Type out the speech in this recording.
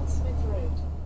Goldsmith Road.